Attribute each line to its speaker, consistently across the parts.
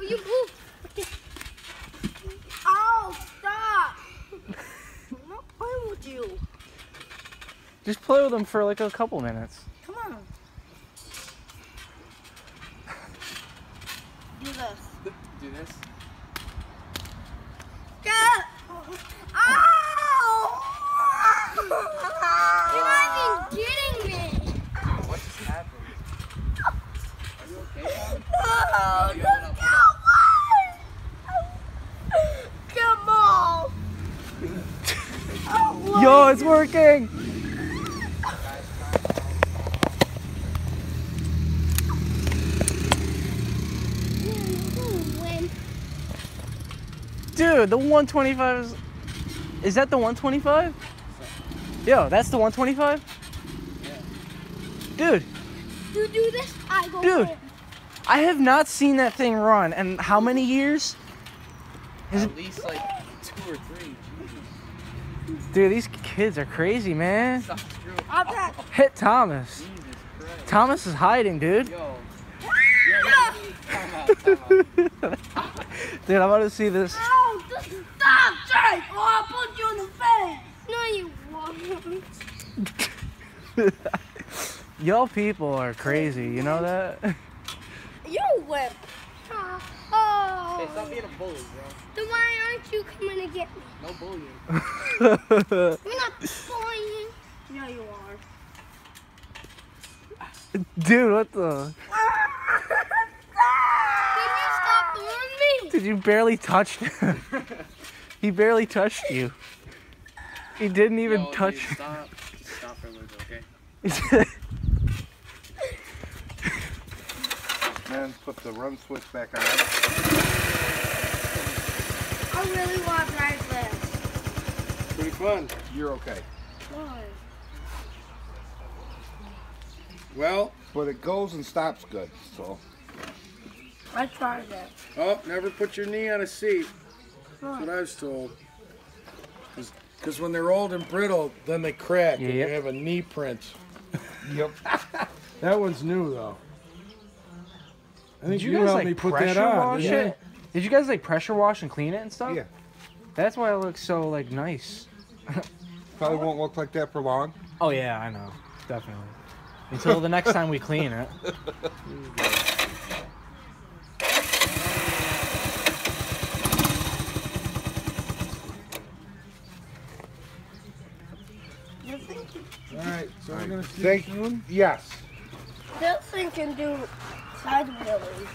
Speaker 1: Will you move? Oh, stop! I'm not playing with you.
Speaker 2: Just play with them for like a couple minutes.
Speaker 1: Come on. Do this.
Speaker 3: Do this.
Speaker 1: Get! Ow! You're not even getting me.
Speaker 3: What just happened? Are you okay? Tom?
Speaker 1: No,
Speaker 3: you
Speaker 1: just
Speaker 3: don't
Speaker 1: Come on. Oh,
Speaker 2: Yo, it's working! Dude, the 125 is. Is that the 125? Yo, that's the 125? Dude,
Speaker 1: You do this, I go.
Speaker 2: Dude.
Speaker 1: home.
Speaker 2: I have not seen that thing run. And how many years? Is
Speaker 3: At least like two or three. Jesus.
Speaker 2: Dude, these kids are crazy, man.
Speaker 3: Stop screwing.
Speaker 1: I'm back.
Speaker 2: Hit Thomas.
Speaker 3: Jesus
Speaker 2: Thomas is hiding, dude.
Speaker 3: Yo. Yo, yo, time out, time out.
Speaker 2: Dude, I'm about to see this.
Speaker 1: Ow, just stop, Jake, or I'll put you in the face. No, you won't.
Speaker 2: Y'all people are crazy, you know that?
Speaker 1: You whip.
Speaker 3: Hey, stop being a bully, bro.
Speaker 1: Then why aren't you coming to get me?
Speaker 3: No bullying.
Speaker 1: You're not bullying. No, you are.
Speaker 2: Dude, what the?
Speaker 1: Did you stop bullying me?
Speaker 2: Dude, you barely touch him. he barely touched you. He didn't even
Speaker 3: Yo,
Speaker 2: touch
Speaker 3: dude, Stop. Stop for a little bit, okay?
Speaker 2: you.
Speaker 4: Man, put the run switch back on.
Speaker 1: I really want to drive this.
Speaker 4: Pretty fun. You're okay.
Speaker 1: Why?
Speaker 4: Well, but it goes and stops good. So.
Speaker 1: I tried it.
Speaker 5: Oh, never put your knee on a seat. That's
Speaker 1: Why?
Speaker 5: what I was told. Because when they're old and brittle, then they crack and you have a knee print.
Speaker 4: Yep.
Speaker 5: That one's new though. I think
Speaker 2: Did you
Speaker 5: you,
Speaker 2: guys
Speaker 5: helped
Speaker 2: like
Speaker 5: me put
Speaker 2: pressure
Speaker 5: that on.
Speaker 2: wash
Speaker 5: didn't
Speaker 2: it? Did you guys like pressure wash and clean it and stuff?
Speaker 4: Yeah.
Speaker 2: That's why it looks so like nice.
Speaker 4: Probably won't look like that for long.
Speaker 2: Oh yeah, I know. Definitely. Until the next time we clean it.
Speaker 5: All right, so we're gonna see
Speaker 4: Thank
Speaker 5: you soon.
Speaker 4: Yes.
Speaker 1: This thing can do side wheelies.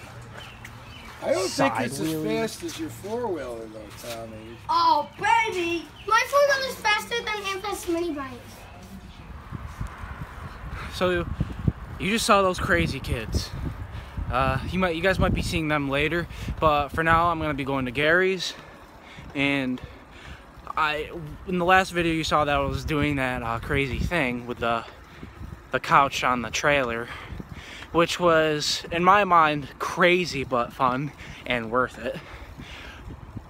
Speaker 5: I don't think it's
Speaker 2: Side
Speaker 5: as fast as your four wheeler though, Tommy.
Speaker 1: Oh, baby! My four wheeler is faster than Amphas mini bikes.
Speaker 2: So you just saw those crazy kids. Uh, you might, you guys might be seeing them later, but for now I'm gonna be going to Gary's, and I, in the last video you saw that I was doing that uh, crazy thing with the, the couch on the trailer, which was in my mind crazy but fun and worth it.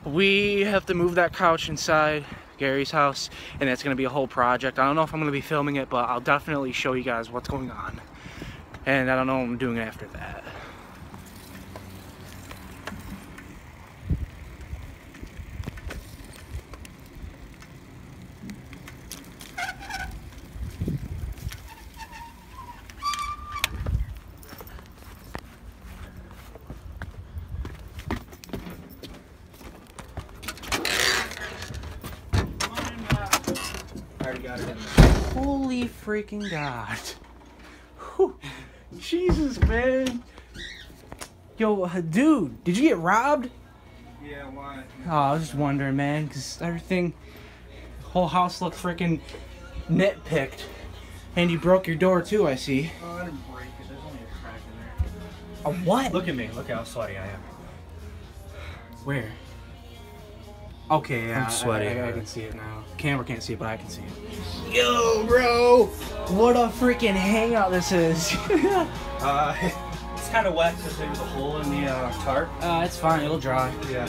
Speaker 2: We have to move that couch inside Gary's house, and that's gonna be a whole project. I don't know if I'm gonna be filming it, but I'll definitely show you guys what's going on. And I don't know what I'm doing after that.
Speaker 3: Already got it.
Speaker 2: Holy freaking God. Whew. Jesus, man. Yo, uh, dude, did you get robbed?
Speaker 3: Yeah, why?
Speaker 2: Oh, I was just wondering, man, because everything, whole house looked freaking nitpicked. And you broke your door too, I see.
Speaker 3: Oh, I didn't break it. There's only a crack in there.
Speaker 2: A what?
Speaker 3: Look at me. Look how sweaty I am.
Speaker 2: Where? Okay, yeah,
Speaker 3: I'm sweaty.
Speaker 2: I, I, I can see it now. Camera can't see it, but I can see it. Yo, bro! What a freaking hangout this is.
Speaker 3: Uh, it's kind of wet because there was a hole in the uh, tarp.
Speaker 2: uh, it's fine, it'll dry.
Speaker 3: Yeah.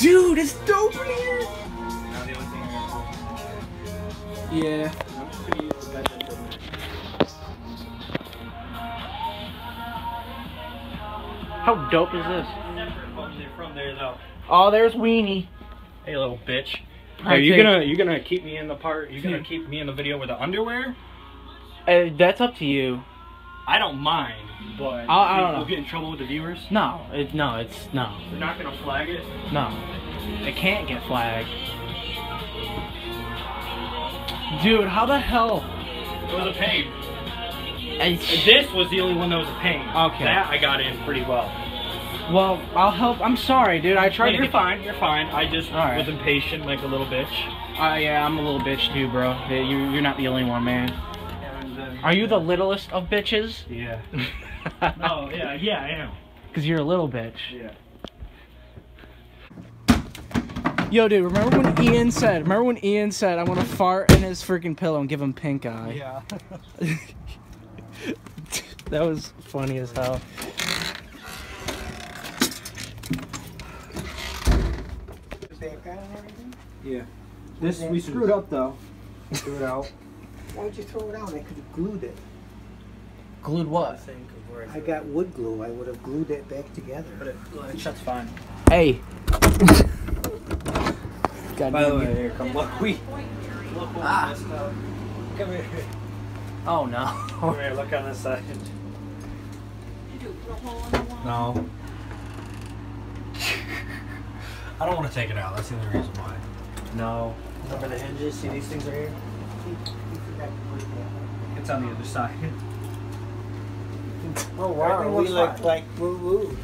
Speaker 2: Dude, it's dope in here!
Speaker 3: Now the only thing I gotta
Speaker 2: Yeah.
Speaker 3: do, I'm just gonna use the bed that's in there.
Speaker 2: How dope is this?
Speaker 3: Separate, but they're from there though.
Speaker 2: Oh, there's Weenie.
Speaker 3: Hey, little bitch. Are you gonna you gonna keep me in the part? You gonna keep me in the video with the underwear?
Speaker 2: Uh, that's up to you.
Speaker 3: I don't mind, but
Speaker 2: I- I don't
Speaker 3: we'll get in trouble with the viewers.
Speaker 2: No, it, no, it's no,
Speaker 3: They're not gonna flag it.
Speaker 2: no. It can't get flagged. Dude, how the hell?
Speaker 3: It was a pain.
Speaker 2: I-
Speaker 3: This was the only one that was a pain.
Speaker 2: Okay.
Speaker 3: That I got in pretty well.
Speaker 2: Well, I'll help. I'm sorry, dude. I tried to
Speaker 3: you're fine. You're fine. I just
Speaker 2: right.
Speaker 3: was impatient, like a little bitch.
Speaker 2: Uh, yeah, I'm a little bitch too, bro. Yeah, You, you're not the only one, man.
Speaker 3: And, uh,
Speaker 2: Are you the littlest of bitches?
Speaker 3: Yeah. oh yeah, yeah, I am.
Speaker 2: Cause you're a little bitch.
Speaker 3: Yeah.
Speaker 2: Yo, dude, remember when Ian said? Remember when Ian said, "I want to fart in his freaking pillow and give him pink eye"?
Speaker 3: Yeah.
Speaker 2: that was funny as hell.
Speaker 3: Yeah. This we screwed up though. Threw it out.
Speaker 6: Why'd you throw it out? I could have glued it.
Speaker 2: Glued what?
Speaker 6: I got wood glue. I would have glued it back together.
Speaker 3: But it shuts fine.
Speaker 2: Hey. God
Speaker 3: By the way,
Speaker 2: it.
Speaker 3: here come look we. Look what ah. messed up. Come here.
Speaker 2: Oh no.
Speaker 3: Come here. Look on this side. No. I don't want to take it out. That's the only reason why.
Speaker 2: No.
Speaker 3: Over the hinges. See these things right here?
Speaker 6: You forgot to put it there.
Speaker 3: It's on the other side.
Speaker 6: Oh wow, we look like woo woo.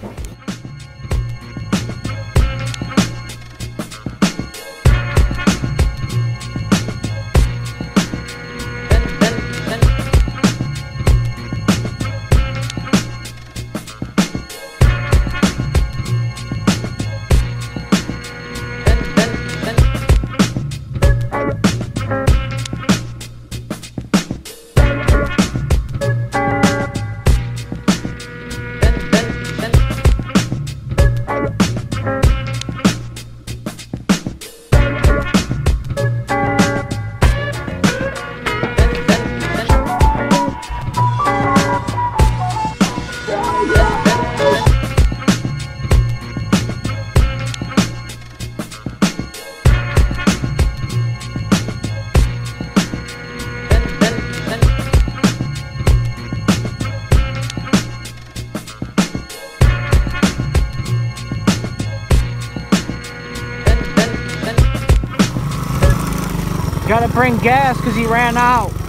Speaker 2: Gas because he ran out.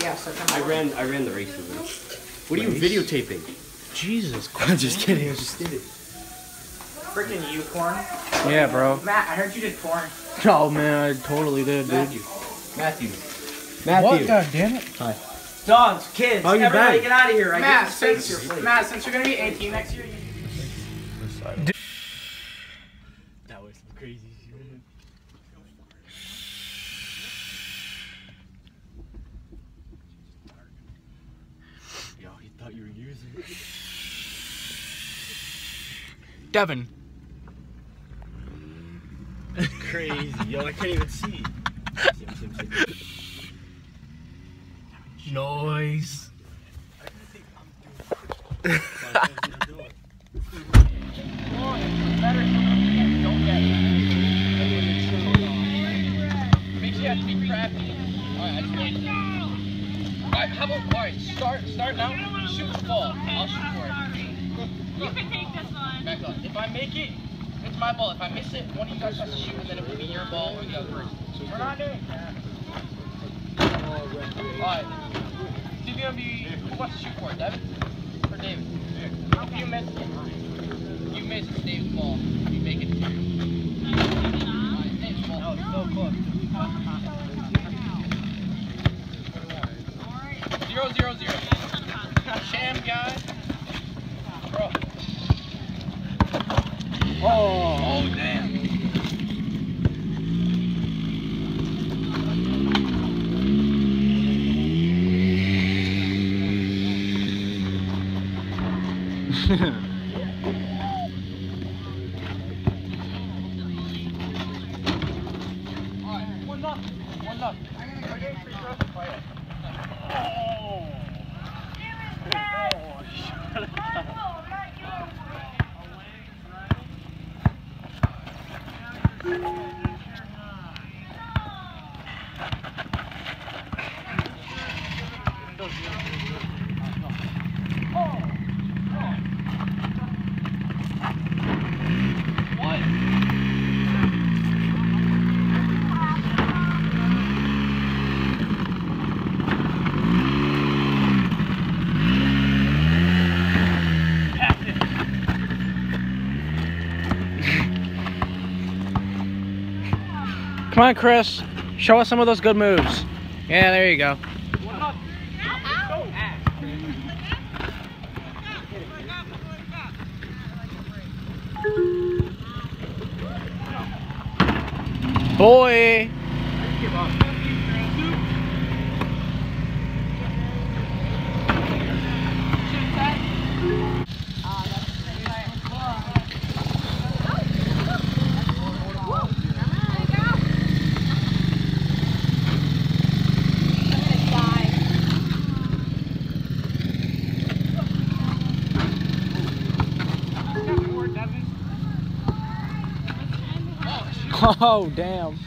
Speaker 7: Yeah, September.
Speaker 8: I I ran I ran the race with him. What are you videotaping?
Speaker 2: Jesus Christ. I'm just kidding.
Speaker 8: I just did it.
Speaker 7: Freaking unicorn.
Speaker 2: Yeah, bro.
Speaker 7: Matt, I heard you did porn.
Speaker 2: Oh, man, I totally did, dude.
Speaker 8: Matthew. Matthew. Matthew.
Speaker 2: What? God damn it.
Speaker 7: Dogs, kids,
Speaker 8: How you
Speaker 7: everybody
Speaker 8: been?
Speaker 7: get out of here. I
Speaker 9: Matt, since. Matt, since you're gonna be 18 next year, you
Speaker 8: That was some crazy shit. Yo, he thought you were using it.
Speaker 2: Devin.
Speaker 8: Crazy. Yo, I can't even see. Sim, sim, sim.
Speaker 2: Noise.
Speaker 9: makes you have to be crafty. Alright, I just made it. Alright, how about, alright, start, start now, shoot the ball. I'll shoot for it.
Speaker 1: You can take this one.
Speaker 9: Back up. If I make it, it's my ball. If I miss it, one of you guys has to shoot, and then it will be your ball or the other person. We're not doing that. Alright. Who's gonna be, who wants to shoot for it, Devin? Or David? If you miss it, you miss it's David's ball. You make it. Alright, David's ball. Oh, it's so close. Zero, zero, zero. Sham guy. Bro. Oh. Oh, damn. Alright, one up. One up. Are you? Oh. Oh. Oh,
Speaker 2: Come on, Chris. Show us some of those good moves. Yeah, there you go. Boy. Oh, damn.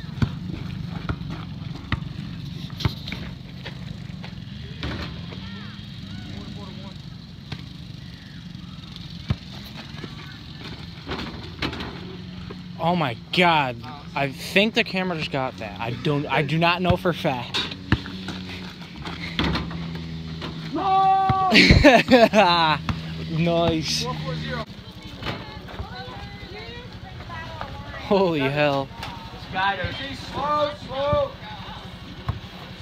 Speaker 2: Oh my god. I think the camera just got that. I don't I do not know for a fact. nice. Holy hell.
Speaker 9: Skydivers. Slow, slow.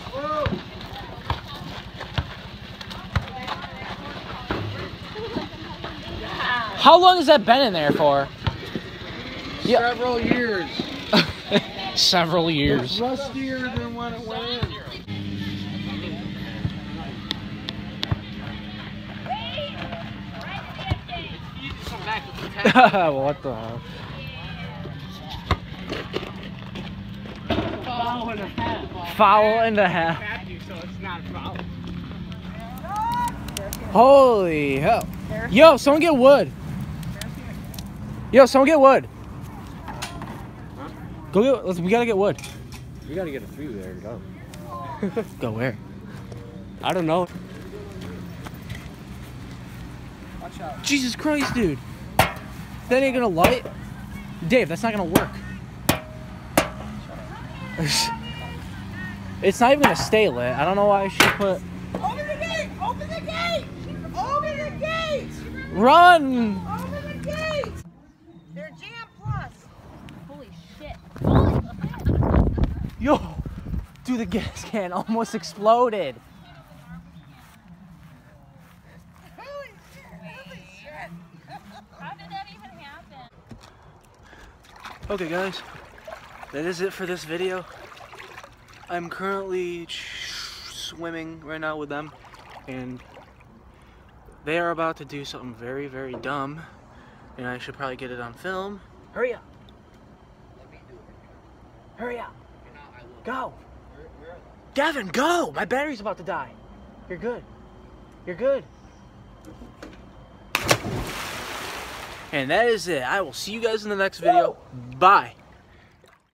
Speaker 9: Slow.
Speaker 2: How long has that been in there for?
Speaker 5: Several years.
Speaker 2: Several years.
Speaker 5: Rustier than when it went in.
Speaker 2: what the hell? Foul and a half. Holy hell. Yo, someone get wood. Yo, someone get wood. Go get, let's, we gotta get wood.
Speaker 8: We gotta get a few there to go.
Speaker 2: Go where?
Speaker 8: I don't know. Watch out.
Speaker 2: Jesus Christ, dude. That ain't gonna light. Dave, that's not gonna work. It's not even gonna stay lit. I don't know why she put
Speaker 1: Open the gate! Open the gate! Open the gate!
Speaker 2: Run!
Speaker 1: Open the gate! They're Jam Plus.
Speaker 10: Holy shit.
Speaker 2: Yo, dude, the gas can almost exploded.
Speaker 1: Holy shit! Holy shit!
Speaker 10: How did that even happen?
Speaker 2: Okay, guys, that is it for this video. I'm currently swimming right now with them, and they are about to do something very, very dumb, and I should probably get it on film. Hurry up! Hurry up! Go! Gavin, go! My battery's about to die. You're good. You're good. And that is it. I will see you guys in the next video. Bye.